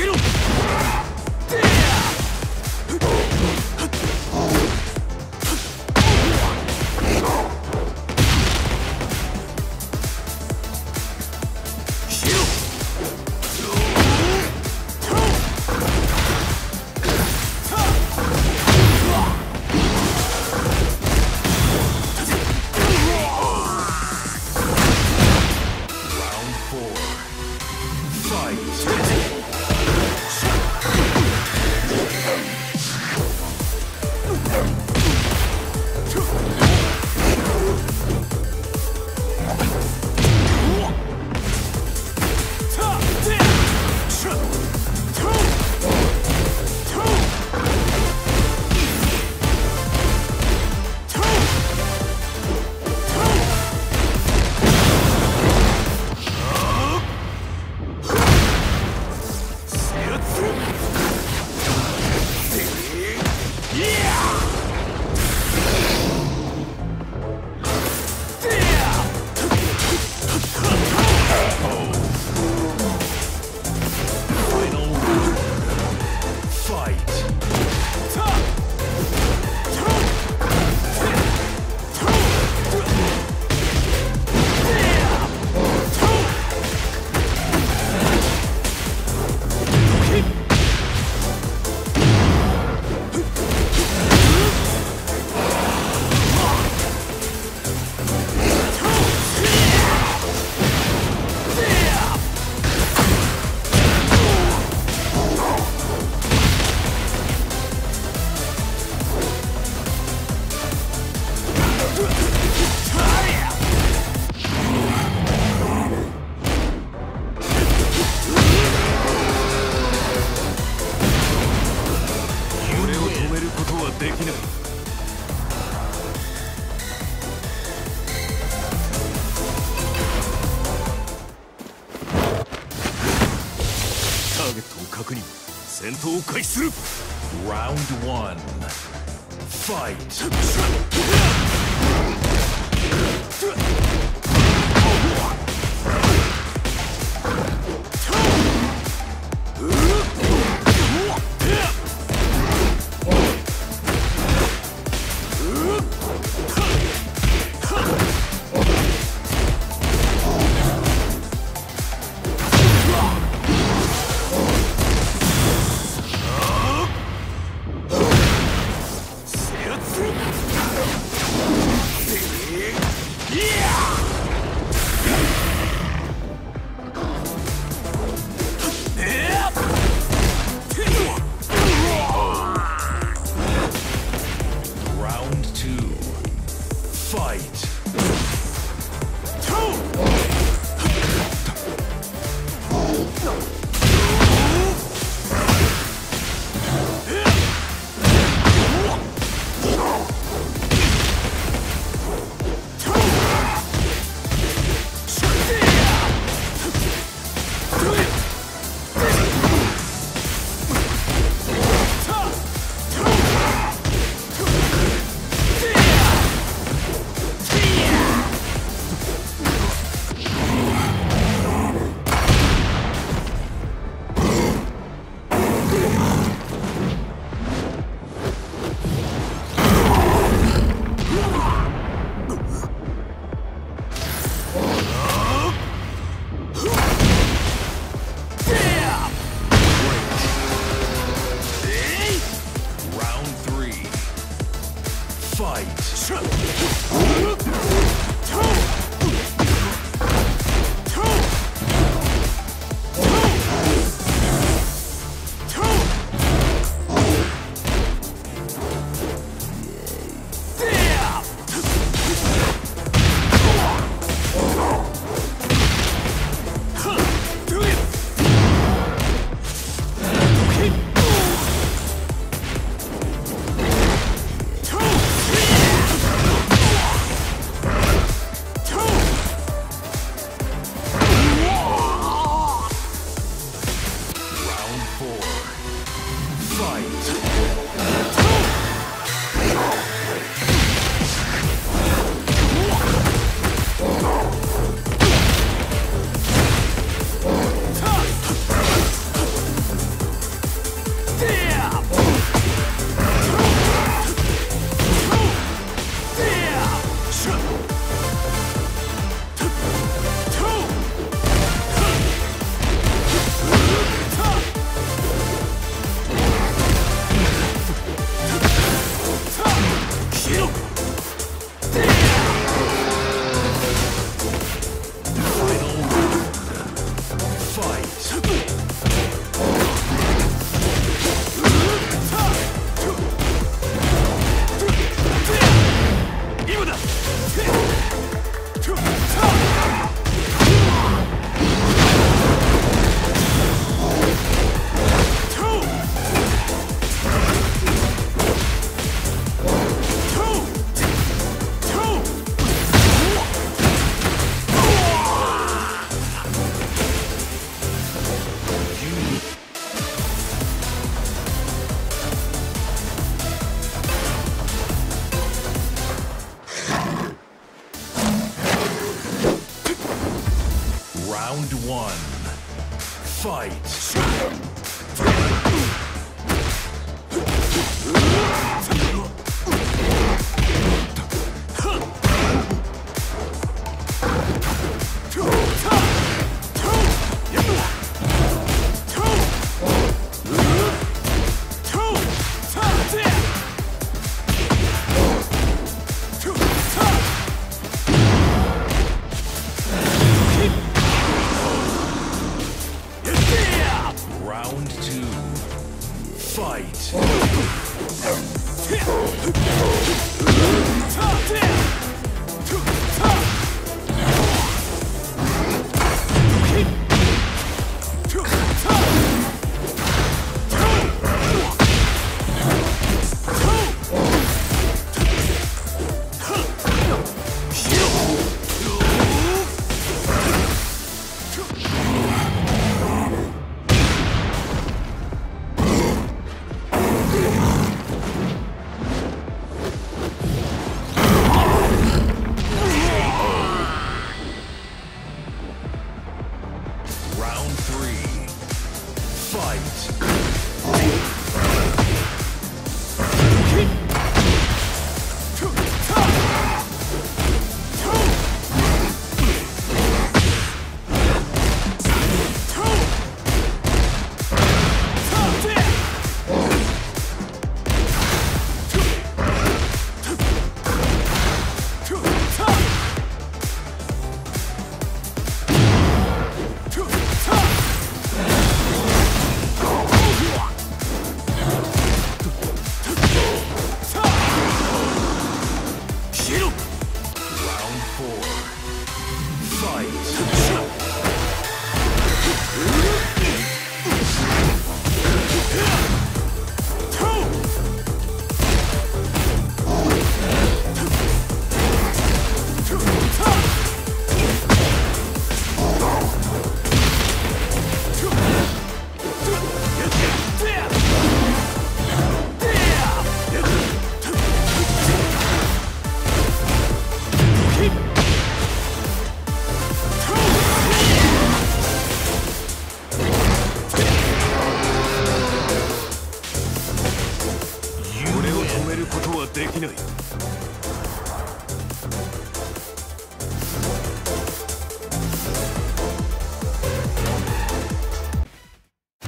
Round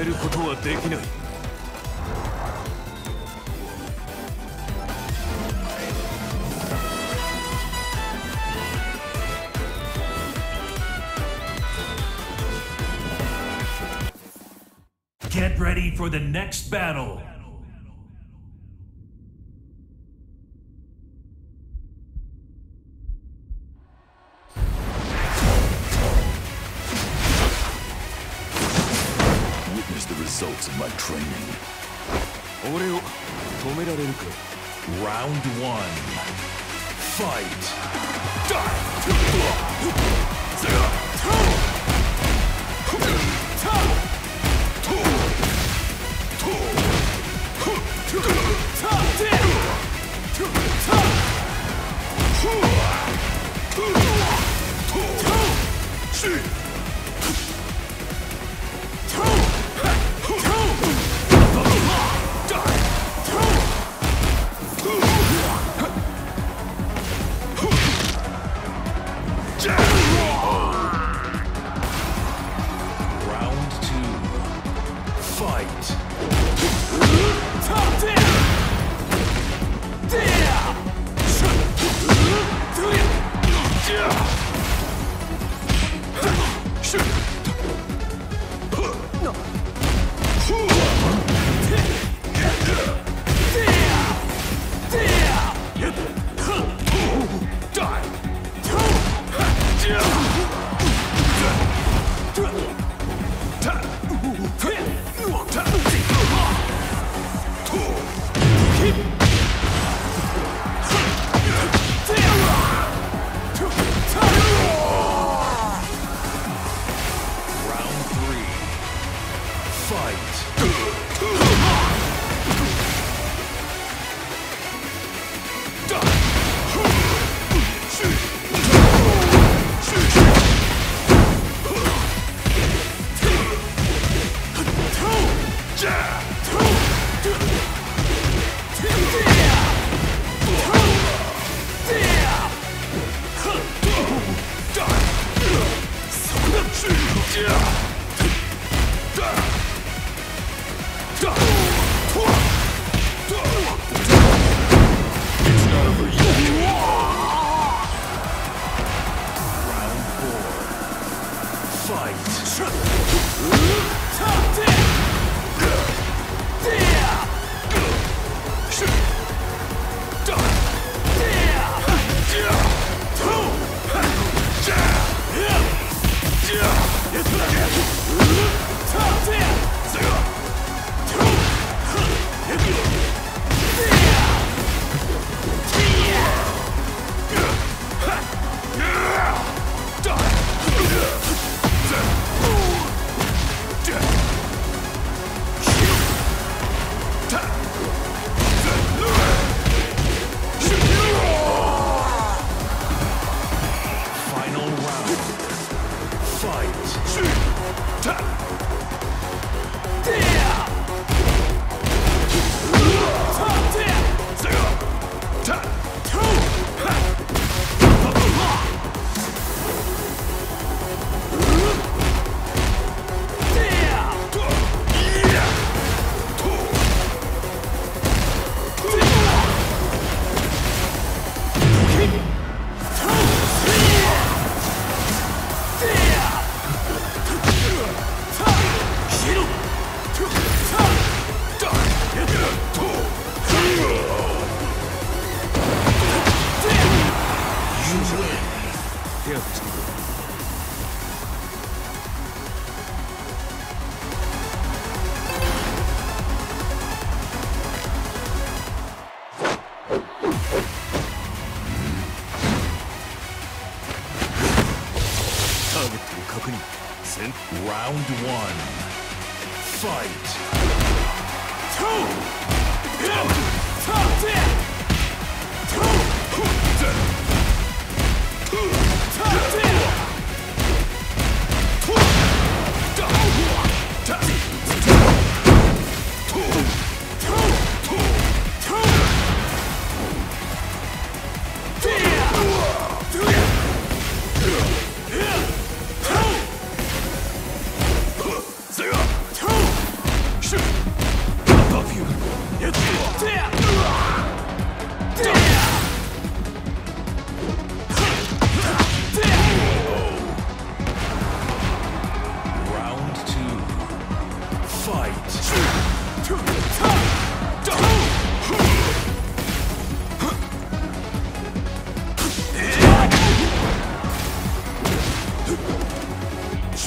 めることはできない Get ready for the next battle. Training. 俺を止められるか Round one. Fight. Round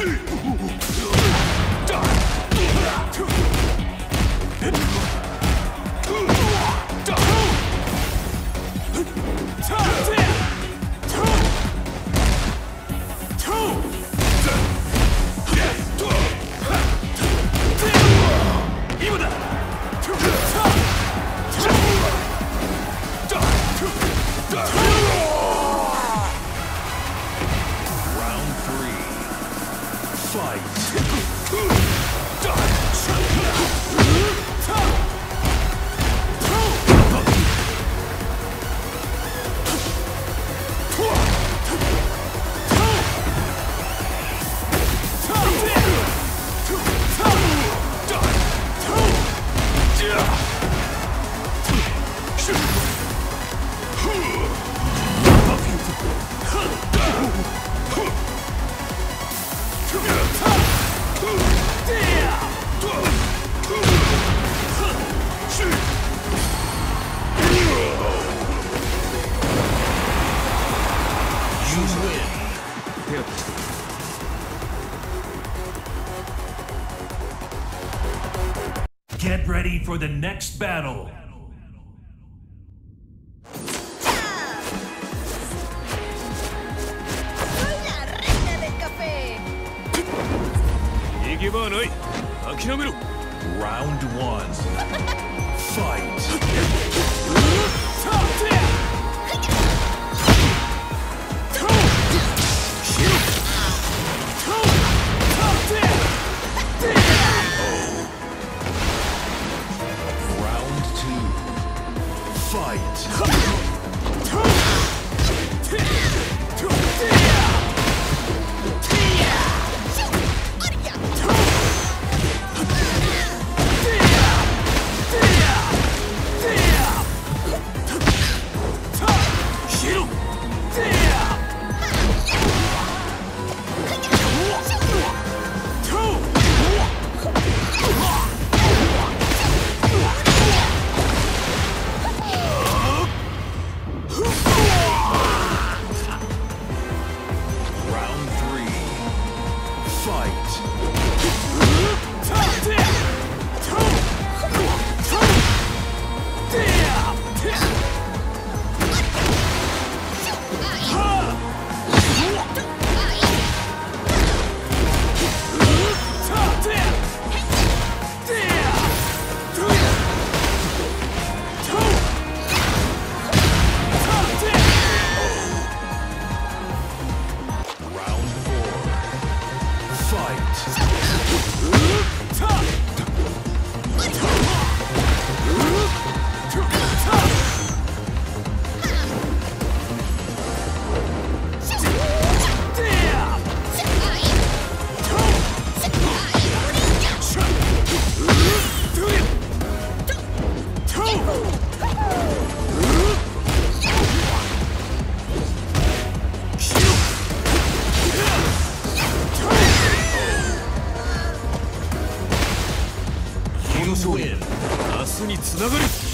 Round next battle. 勝利明日につながる。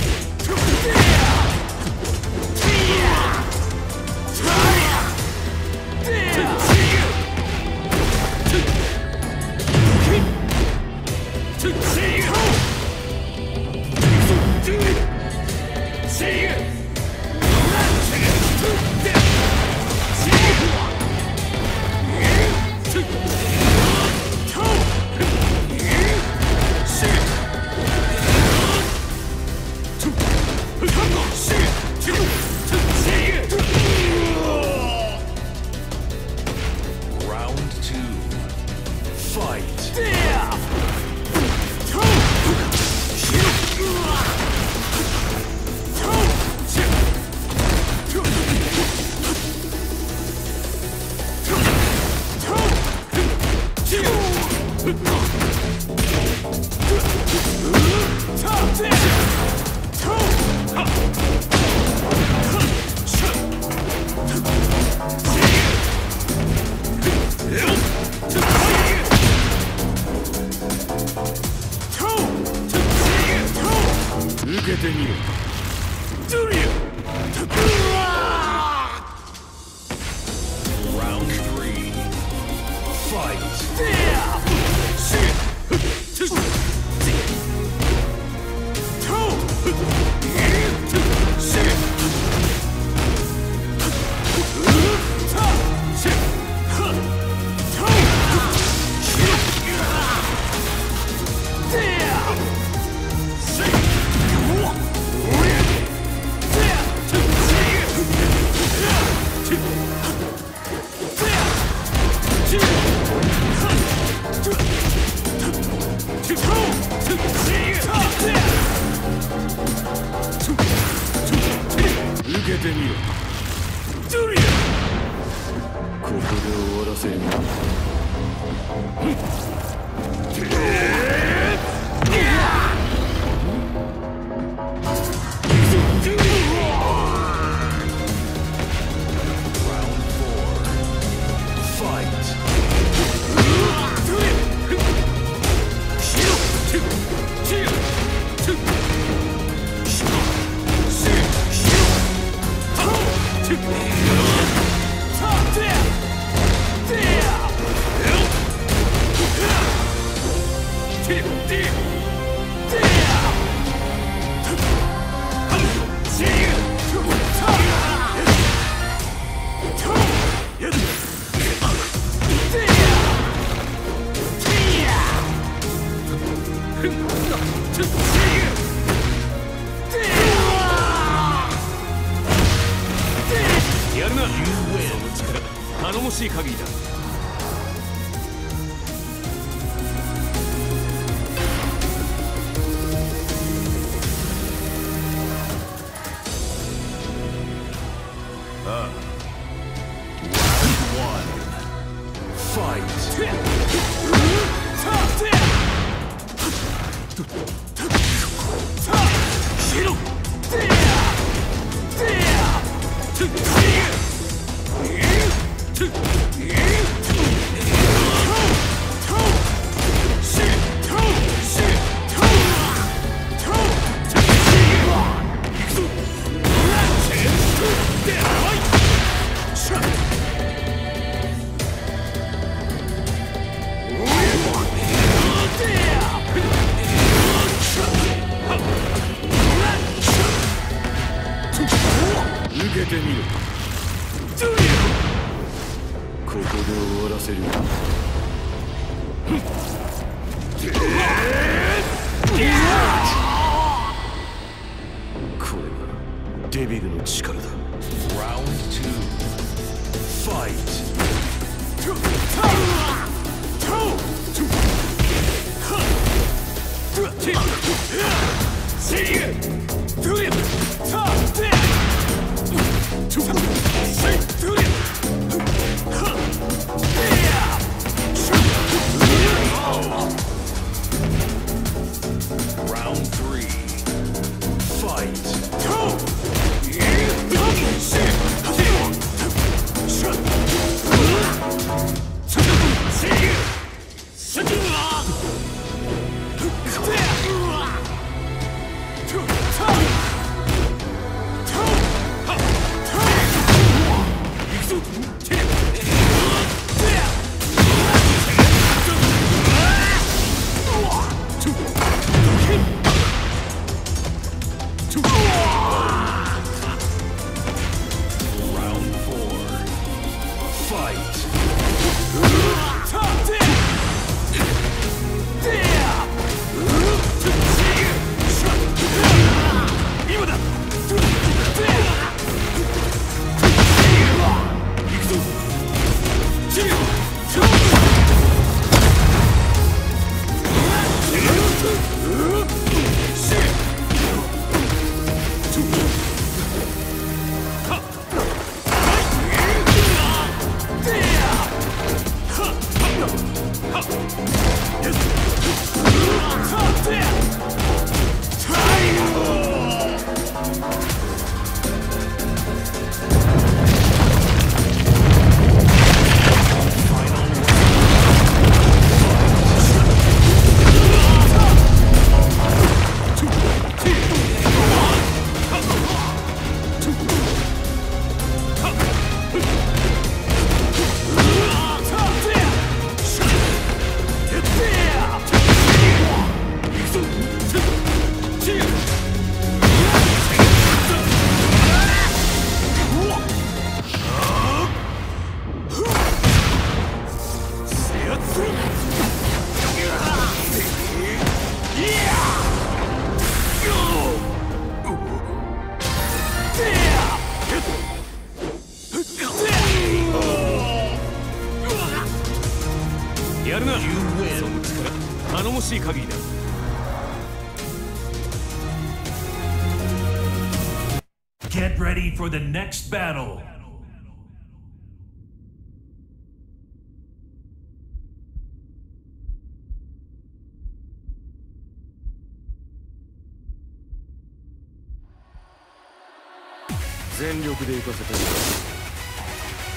全力で行かせて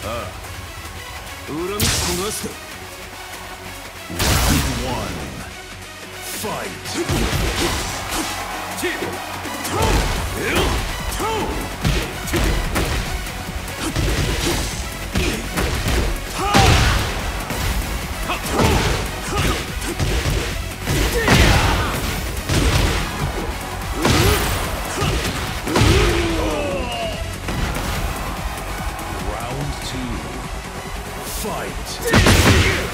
ああ。恨みこなして Round one Fight! Fight!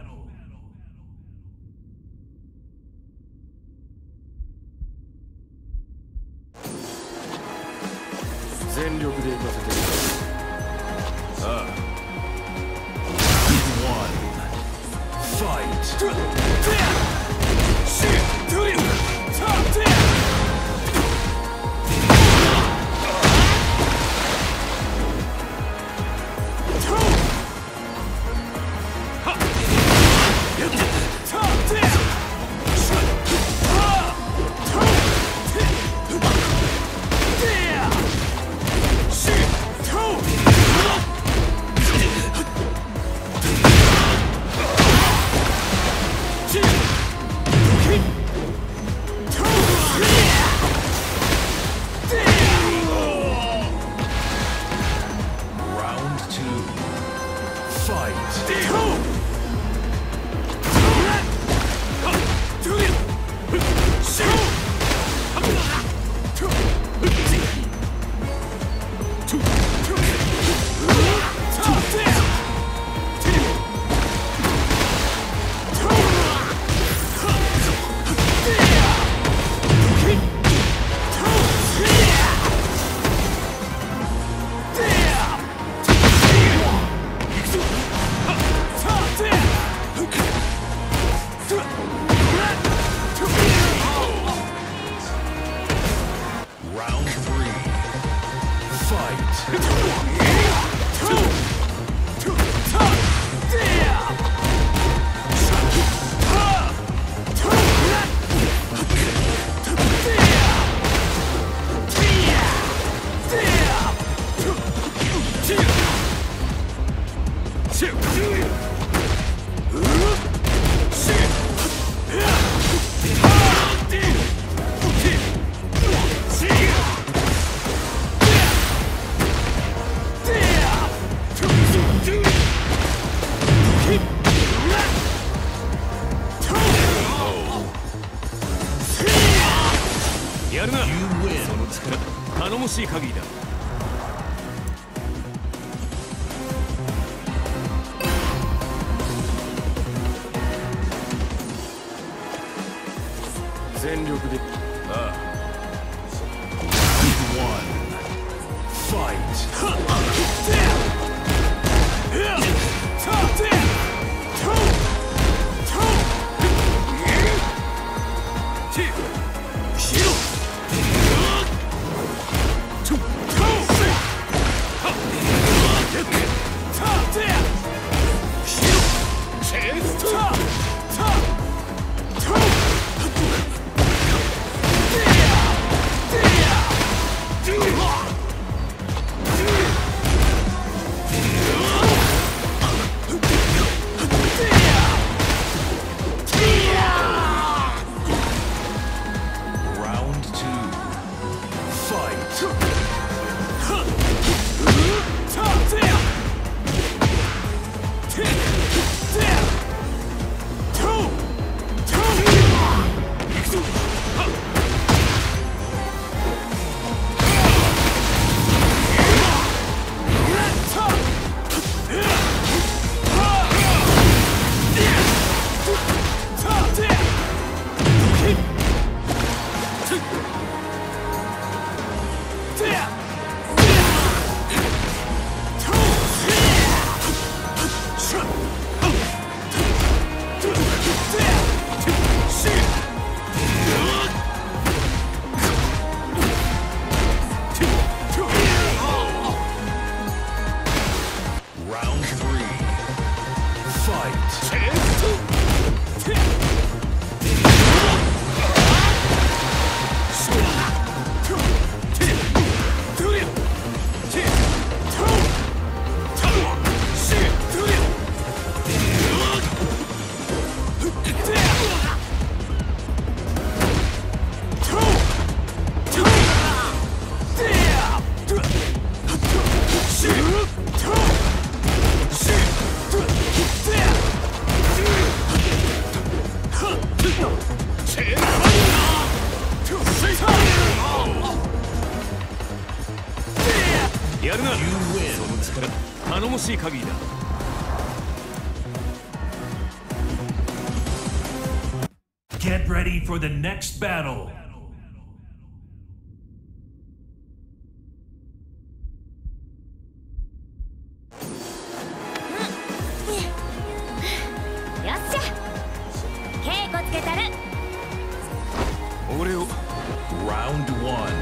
Round one.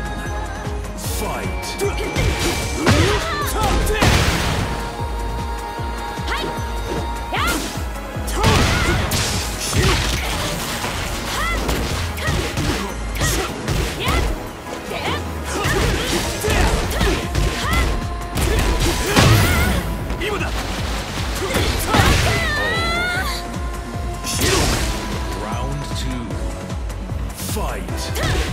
Fight. Fight.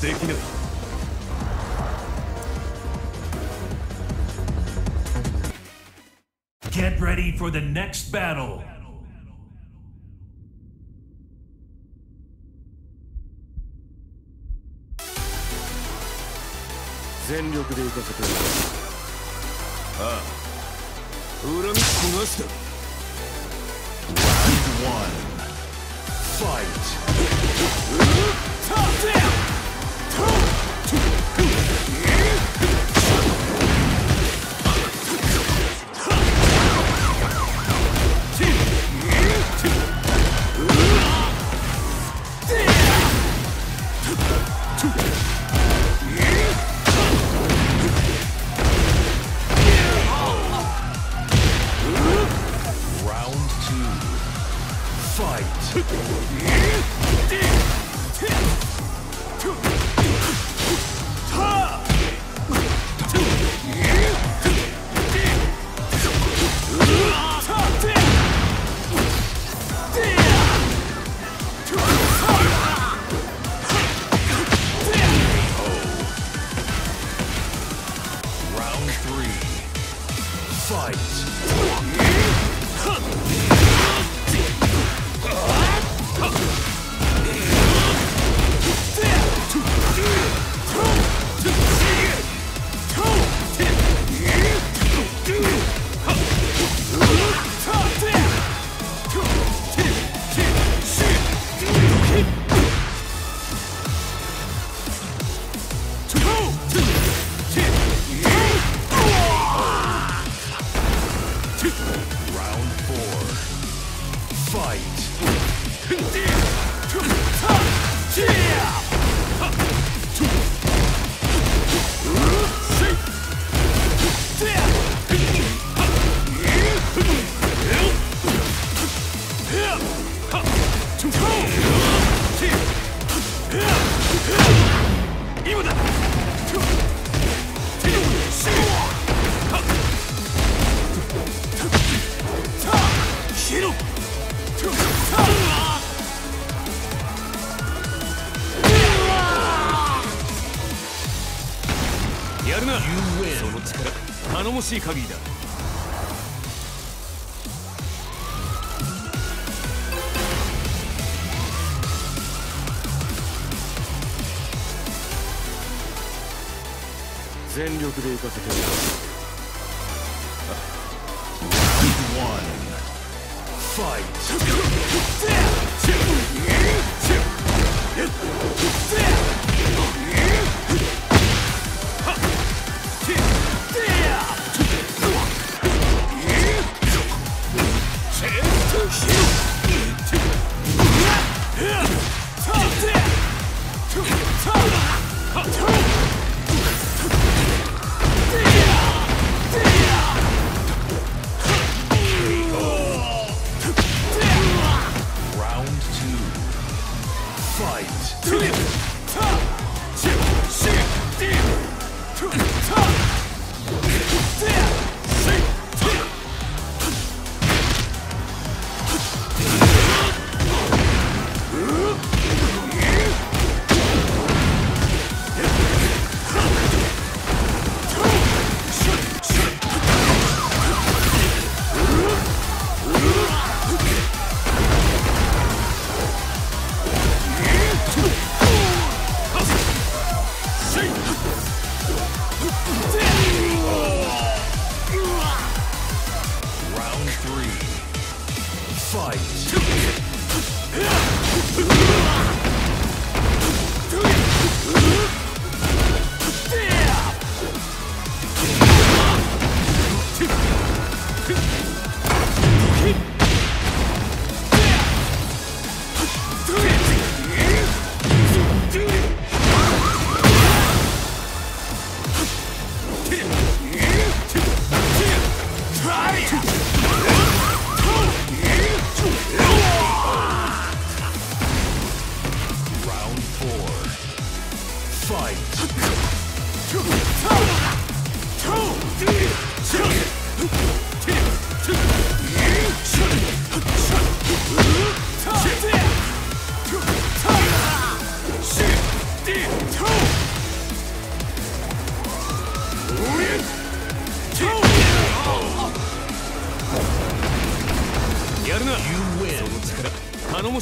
できない。Get ready for the next battle. Ah. Round 1 Fight! Top down!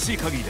의식하기